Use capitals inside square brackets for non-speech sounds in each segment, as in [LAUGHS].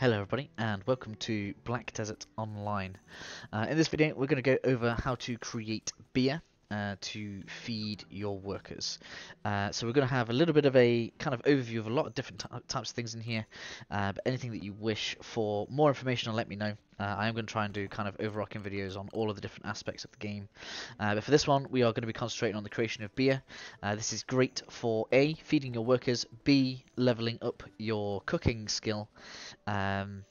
Hello everybody and welcome to Black Desert Online. Uh, in this video we're going to go over how to create beer uh, to feed your workers. Uh, so we're going to have a little bit of a kind of overview of a lot of different types of things in here, uh, but anything that you wish for more information on let me know. Uh, I am going to try and do kind of overarching videos on all of the different aspects of the game. Uh, but for this one we are going to be concentrating on the creation of beer. Uh, this is great for A, feeding your workers, B, leveling up your cooking skill. Um,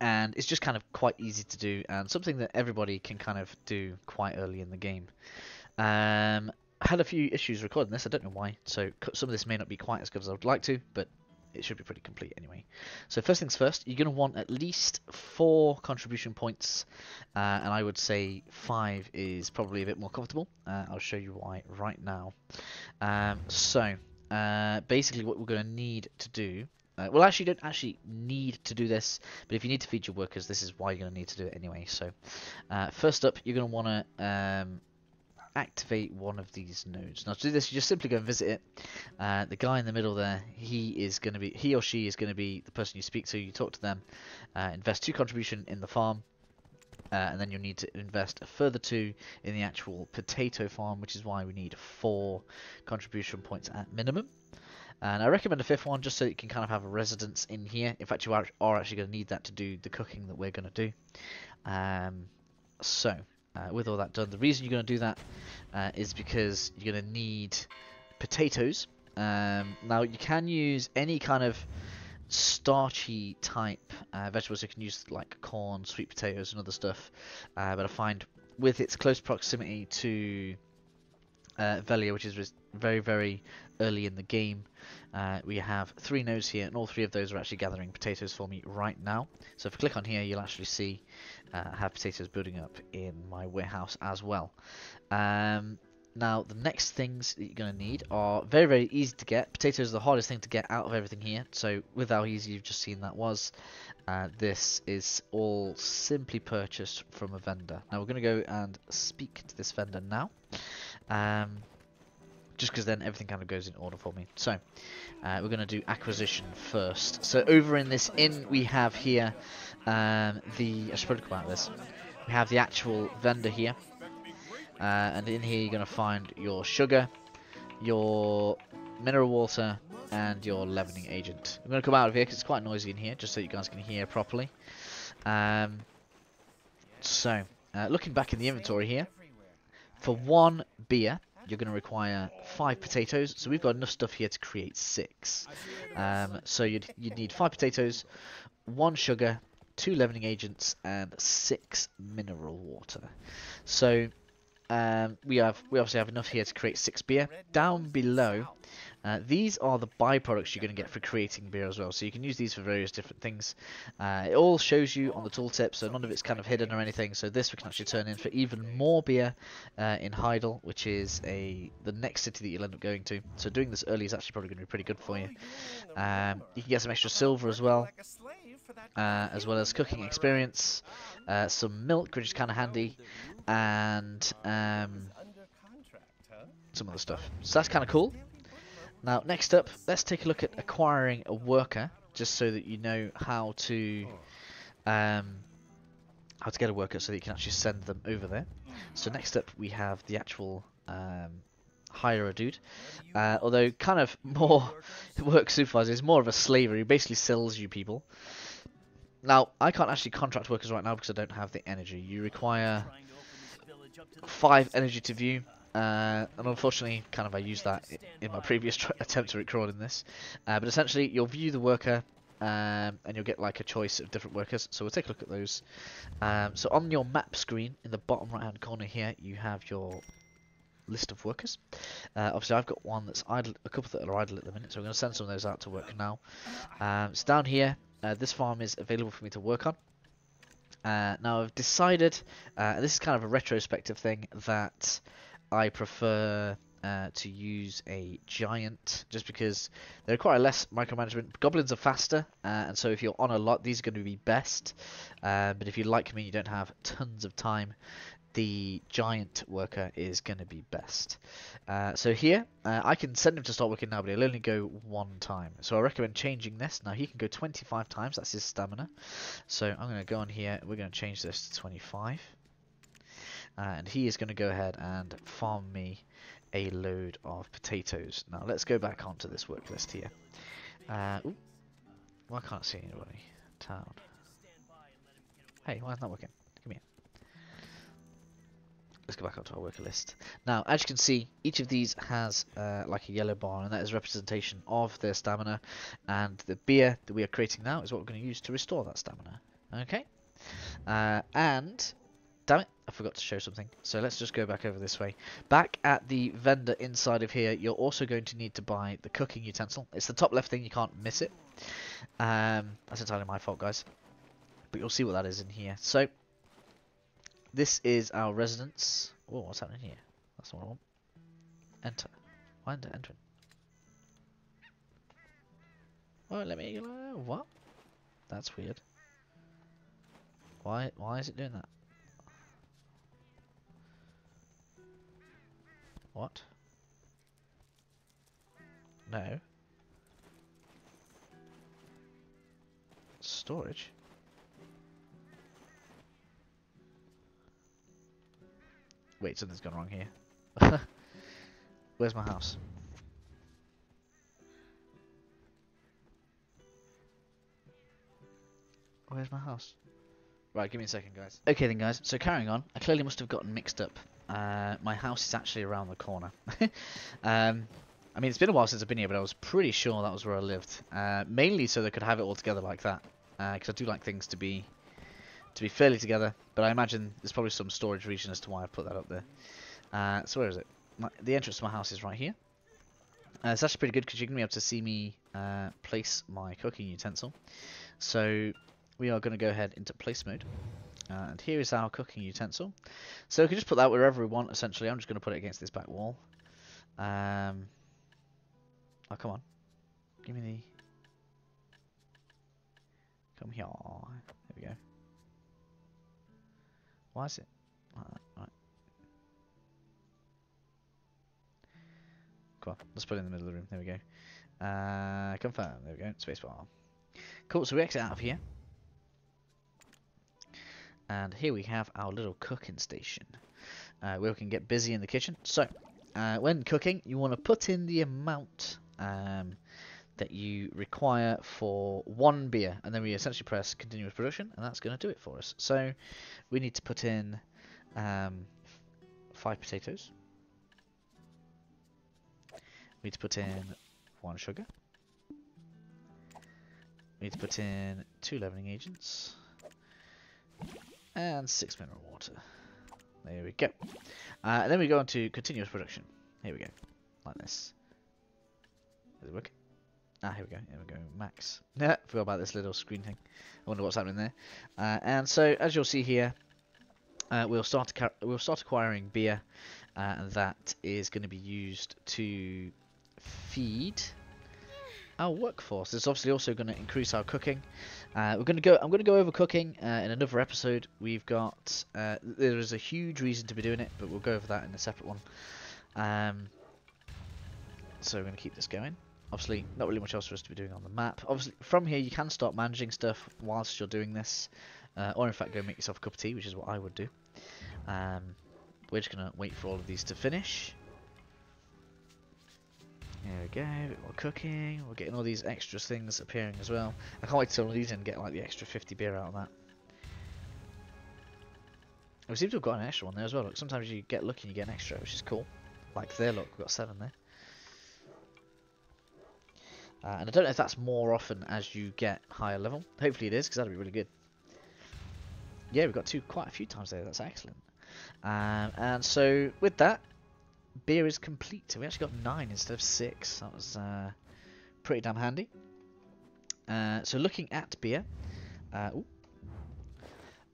and it's just kind of quite easy to do and something that everybody can kind of do quite early in the game. Um, I had a few issues recording this, I don't know why, so some of this may not be quite as good as I would like to, but it should be pretty complete anyway. So first things first, you're going to want at least four contribution points, uh, and I would say five is probably a bit more comfortable. Uh, I'll show you why right now. Um, so uh, basically what we're going to need to do uh, well, actually, you don't actually need to do this, but if you need to feed your workers, this is why you're going to need to do it anyway. So, uh, first up, you're going to want to um, activate one of these nodes. Now, to do this, you just simply go and visit it. Uh, the guy in the middle there, he is going to be, he or she is going to be the person you speak to. You talk to them, uh, invest two contribution in the farm, uh, and then you'll need to invest a further two in the actual potato farm, which is why we need four contribution points at minimum. And I recommend a fifth one just so you can kind of have a residence in here. In fact, you are, are actually going to need that to do the cooking that we're going to do. Um, so, uh, with all that done, the reason you're going to do that uh, is because you're going to need potatoes. Um, now, you can use any kind of starchy type uh, vegetables. You can use like corn, sweet potatoes, and other stuff. Uh, but I find with its close proximity to uh, Velia, which is very, very early in the game. Uh, we have three nodes here, and all three of those are actually gathering potatoes for me right now. So if I click on here, you'll actually see uh, I have potatoes building up in my warehouse as well. Um, now, the next things that you're going to need are very, very easy to get. Potatoes are the hardest thing to get out of everything here. So with how easy you've just seen that was, uh, this is all simply purchased from a vendor. Now we're going to go and speak to this vendor now. Um, just because then everything kind of goes in order for me. So, uh, we're going to do acquisition first. So over in this inn, we have here um, the, I should probably come out this, we have the actual vendor here. Uh, and in here you're going to find your sugar, your mineral water, and your leavening agent. I'm going to come out of here because it's quite noisy in here, just so you guys can hear properly. Um, so, uh, looking back in the inventory here, for one beer, you're going to require five potatoes. So we've got enough stuff here to create six. Um, so you'd, you'd need five potatoes, one sugar, two leavening agents, and six mineral water. So um, we have we obviously have enough here to create six beer. Down below, uh, these are the byproducts you're going to get for creating beer as well. So you can use these for various different things. Uh, it all shows you on the tooltip, so none of it's kind of hidden or anything. So this we can actually turn in for even more beer uh, in Heidel, which is a the next city that you'll end up going to. So doing this early is actually probably going to be pretty good for you. Um, you can get some extra silver as well. Uh, as well as cooking experience, uh, some milk, which is kind of handy, and um, some other stuff. So that's kind of cool. Now, next up, let's take a look at acquiring a worker, just so that you know how to um, how to get a worker so that you can actually send them over there. So next up, we have the actual um, hire a dude. Uh, although kind of [LAUGHS] more [LAUGHS] work supervisor is more of a slaver. He basically sells you people. Now, I can't actually contract workers right now because I don't have the energy. You require five energy to view. Uh, and unfortunately, kind of I used that in my previous attempt to record in this. Uh, but essentially, you'll view the worker, um, and you'll get like a choice of different workers. So we'll take a look at those. Um, so on your map screen, in the bottom right hand corner here, you have your list of workers. Uh, obviously, I've got one that's idle, a couple that are idle at the minute, so I'm going to send some of those out to work now. Um, so down here, uh, this farm is available for me to work on. Uh, now I've decided, uh, this is kind of a retrospective thing, that I prefer uh, to use a giant just because they require less micromanagement. Goblins are faster, uh, and so if you're on a lot, these are going to be best. Uh, but if you like me, you don't have tons of time, the giant worker is going to be best. Uh, so here, uh, I can send him to start working now, but he'll only go one time. So I recommend changing this. Now he can go 25 times, that's his stamina. So I'm going to go on here, we're going to change this to 25. And he is going to go ahead and farm me a load of potatoes. Now let's go back onto this work list here. Uh, well, I can't see anybody. Town. Hey, why is that working? Come here. Let's go back onto our worker list. Now, as you can see, each of these has uh, like a yellow bar, and that is representation of their stamina. And the beer that we are creating now is what we're going to use to restore that stamina. Okay? Uh, and I forgot to show something. So let's just go back over this way. Back at the vendor inside of here, you're also going to need to buy the cooking utensil. It's the top left thing, you can't miss it. Um, that's entirely my fault, guys. But you'll see what that is in here. So, this is our residence. Oh, what's happening here? That's not what I want. Enter. Why enter? Oh, let me. Uh, what? That's weird. Why? Why is it doing that? What? No. Storage? Wait, something's gone wrong here. [LAUGHS] Where's my house? Where's my house? Right, give me a second, guys. Okay then, guys. So carrying on, I clearly must have gotten mixed up uh, my house is actually around the corner. [LAUGHS] um, I mean, it's been a while since I've been here, but I was pretty sure that was where I lived. Uh, mainly so they could have it all together like that, because uh, I do like things to be to be fairly together. But I imagine there's probably some storage reason as to why I put that up there. Uh, so where is it? My, the entrance to my house is right here. Uh, it's actually pretty good because you're going to be able to see me uh, place my cooking utensil. So we are going to go ahead into place mode. And here is our cooking utensil. So we can just put that wherever we want, essentially. I'm just going to put it against this back wall. Um, oh, come on. Give me the... Come here. There we go. Why is it? Right, right. Come on, let's put it in the middle of the room. There we go. Uh, confirm. There we go. Spacebar. Cool, so we exit out of here. And here we have our little cooking station, uh, where we can get busy in the kitchen. So, uh, when cooking, you want to put in the amount um, that you require for one beer, and then we essentially press continuous production, and that's going to do it for us. So, we need to put in um, five potatoes. We need to put in one sugar. We need to put in two leavening agents and six mineral water. There we go. Uh, and then we go on to continuous production. Here we go, like this. Is it working? Ah, here we go. Here we go. Max. [LAUGHS] Yeah, forgot about this little screen thing. I wonder what's happening there. Uh, and so, as you'll see here, uh, we'll start we'll start acquiring beer, uh, and that is going to be used to feed our workforce. It's obviously also going to increase our cooking. Uh, we're to go. I'm going to go over cooking uh, in another episode. We've got uh, there is a huge reason to be doing it, but we'll go over that in a separate one. Um, so we're going to keep this going. Obviously, not really much else for us to be doing on the map. Obviously, from here you can start managing stuff whilst you're doing this, uh, or in fact go make yourself a cup of tea, which is what I would do. Um, we're just going to wait for all of these to finish. There we go, bit more cooking. We're getting all these extra things appearing as well. I can't wait to these and get like the extra 50 beer out of that. We seem to have got an extra one there as well. Look, sometimes you get lucky and you get an extra, which is cool. Like there, look, we've got seven there. Uh, and I don't know if that's more often as you get higher level. Hopefully it is, because that'd be really good. Yeah, we've got two quite a few times there. That's excellent. Um, and so with that, beer is complete. We actually got nine instead of six. That was uh, pretty damn handy. Uh, so looking at beer, uh,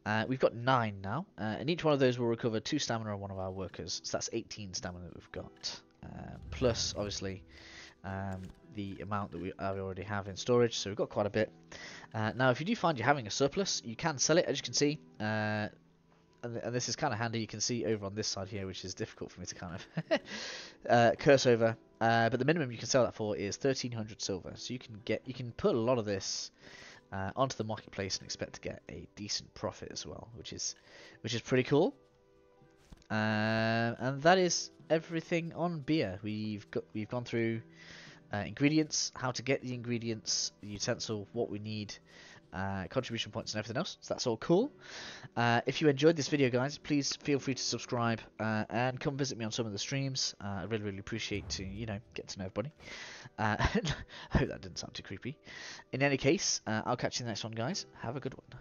uh, we've got nine now, uh, and each one of those will recover two stamina on one of our workers. So that's 18 stamina that we've got. plus obviously um, the amount that we already have in storage. So we've got quite a bit. Now, if you do find you're having a surplus, you can sell it, as you can see. And, and, this is kind of handy. You can see over on this side here, which is difficult for me to kind of [LAUGHS] uh, curse over. Uh, but the minimum you can sell that for is 1300 silver. So you can get you can put a lot of this uh, onto the marketplace and expect to get a decent profit as well, which is which is pretty cool. Uh, and that is everything on beer. We've got we've gone through uh, ingredients, how to get the ingredients, the utensil, what we need, uh, contribution points and everything else. So that's all cool. Uh, if you enjoyed this video, guys, please feel free to subscribe uh, and come visit me on some of the streams. Uh, I really, really appreciate to you know get to know everybody. Uh, [LAUGHS] I hope that didn't sound too creepy. In any case, uh, I'll catch you in the next one, guys. Have a good one.